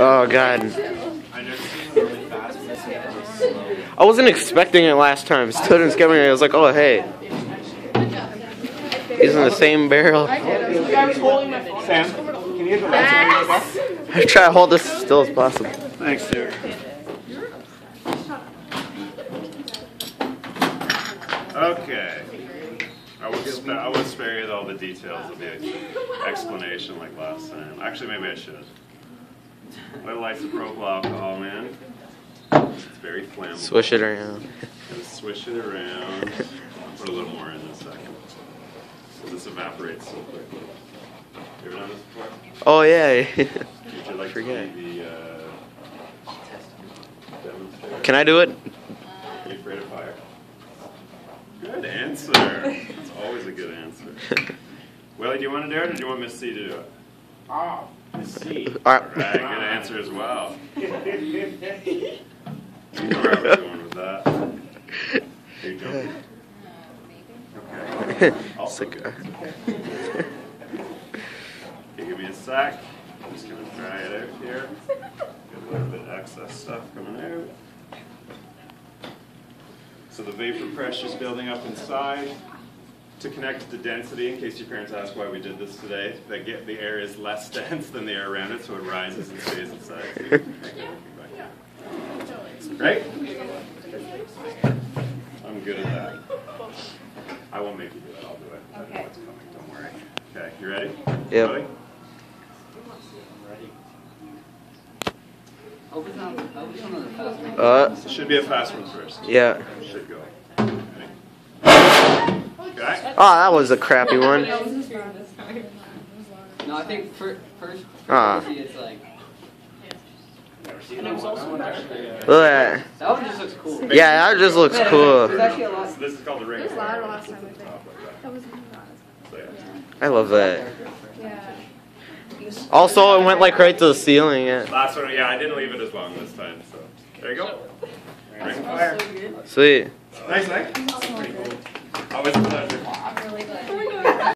Oh god. I wasn't expecting it last time. Scare me. I was like, oh hey. He's in the same barrel. Sam, can you get the I try to hold this as still as possible. Thanks, dude. Okay. I will, spa- I will spare you all the details of the explanation like last time. Actually, maybe I should. Little isopropyl alcohol, man. It's very flammable. Swish it around. Gotta swish it around. I'll put a little more in in a second. So this evaporates so quickly. You ever done this before? Oh yeah. Would you like Forget. to be the uh. Can I do it? Are you afraid of fire? Good answer. That's always a good answer. Willie, do you want to do it or do you want Miss C to do it? Ah, let's see. Alright. Good answer as well. You know where I was going with that. Are you joking? Okay. Also good. Okay, give me a sec. I'm just gonna dry it out here. Get a little bit of excess stuff coming out. So the vapor pressure is building up inside. To connect to density, in case your parents ask why we did this today, that get the air is less dense than the air around it, so it rises and stays inside. Right? I'm good at that. I won't make you do it. I'll do it. I know what's coming. Don't worry. Okay, you ready? Yep. Ready? Open on, open on the fast one. Uh, Should be a fast one first. yeah. Should go. Ready? Okay. Oh, that was a crappy one. No, I think fir- first, Ah. first it's like, Look at that. that one just looks cool. Yeah, that just looks cool. actually a lot. So this is called the ring. It was of louder last time, I think. That was not that. So, yeah. I love that. Yeah. Also, it went like right to the ceiling. Yeah. Last one, yeah, I didn't leave it as long this time, so there you go. Ring of fire. Sweet. Nice, Nick. Always a pleasure. Really good.